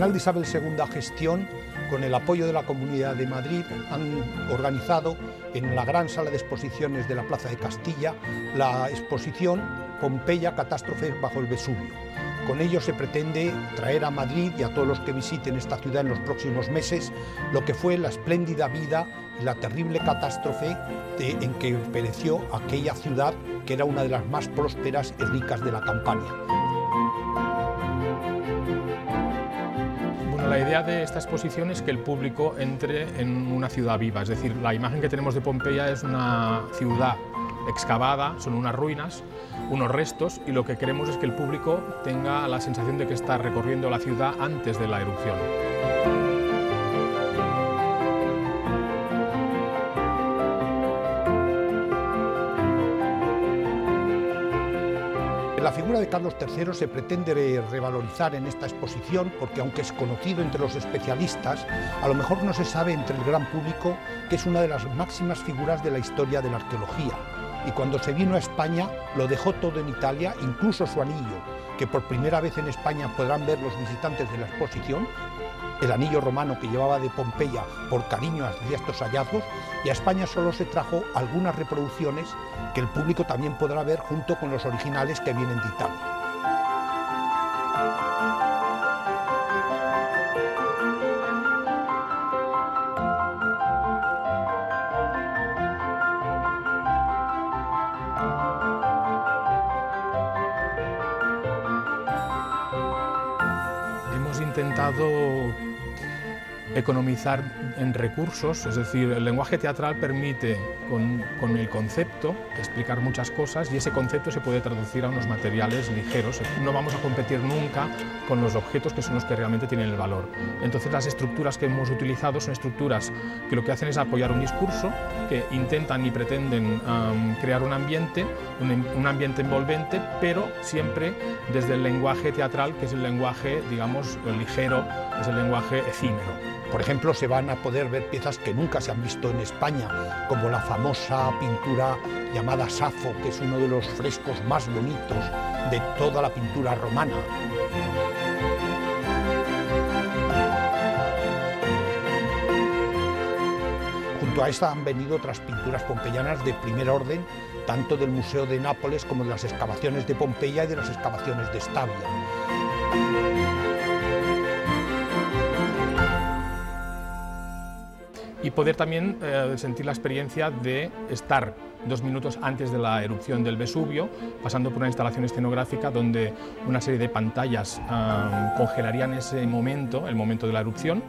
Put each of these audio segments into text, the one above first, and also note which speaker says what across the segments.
Speaker 1: Canal de Isabel II Gestión, con el apoyo de la Comunidad de Madrid, han organizado en la gran sala de exposiciones de la Plaza de Castilla la exposición Pompeya, catástrofe bajo el Vesubio. Con ello se pretende traer a Madrid y a todos los que visiten esta ciudad en los próximos meses lo que fue la espléndida vida y la terrible catástrofe en que pereció aquella ciudad que era una de las más prósperas y ricas de la campaña.
Speaker 2: La idea de esta exposición es que el público entre en una ciudad viva, es decir, la imagen que tenemos de Pompeya es una ciudad excavada, son unas ruinas, unos restos, y lo que queremos es que el público tenga la sensación de que está recorriendo la ciudad antes de la erupción.
Speaker 1: La figura de Carlos III se pretende revalorizar en esta exposición porque aunque es conocido entre los especialistas, a lo mejor no se sabe entre el gran público que es una de las máximas figuras de la historia de la arqueología. Y cuando se vino a España lo dejó todo en Italia, incluso su anillo, que por primera vez en España podrán ver los visitantes de la exposición, el anillo romano que llevaba de Pompeya por cariño hacia estos hallazgos y a España solo se trajo algunas reproducciones que el público también podrá ver junto con los originales que vienen de Italia.
Speaker 2: Intentado economizar en recursos, es decir, el lenguaje teatral permite con, el concepto explicar muchas cosas y ese concepto se puede traducir a unos materiales ligeros. No vamos a competir nunca con los objetos que son los que realmente tienen el valor. Entonces las estructuras que hemos utilizado son estructuras que lo que hacen es apoyar un discurso, que intentan y pretenden crear un ambiente, un, un ambiente envolvente, pero siempre desde el lenguaje teatral, que es el lenguaje, digamos, ligero, es el lenguaje efímero.
Speaker 1: Por ejemplo, se van a poder ver piezas que nunca se han visto en España, como la famosa pintura llamada Safo, que es uno de los frescos más bonitos de toda la pintura romana. Junto a esta han venido otras pinturas pompeyanas de primer orden, tanto del Museo de Nápoles como de las excavaciones de Pompeya y de las excavaciones de Estavia.
Speaker 2: Y poder también eh, sentir la experiencia de estar dos minutos antes de la erupción del Vesubio, pasando por una instalación escenográfica donde una serie de pantallas congelarían ese momento, el momento de la erupción,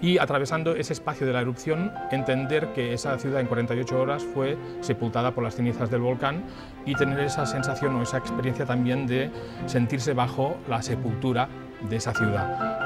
Speaker 2: y atravesando ese espacio de la erupción, entender que esa ciudad en 48 horas fue sepultada por las cenizas del volcán y tener esa sensación o esa experiencia también de sentirse bajo la sepultura de esa ciudad.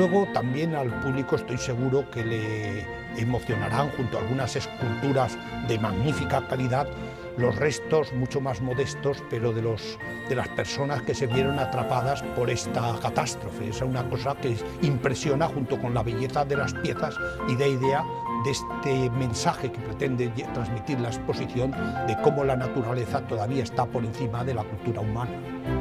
Speaker 1: Luego también al público estoy seguro que le emocionarán junto a algunas esculturas de magnífica calidad los restos mucho más modestos, pero de, los, de las personas que se vieron atrapadas por esta catástrofe. Es una cosa que impresiona junto con la belleza de las piezas y de idea de este mensaje que pretende transmitir la exposición de cómo la naturaleza todavía está por encima de la cultura humana.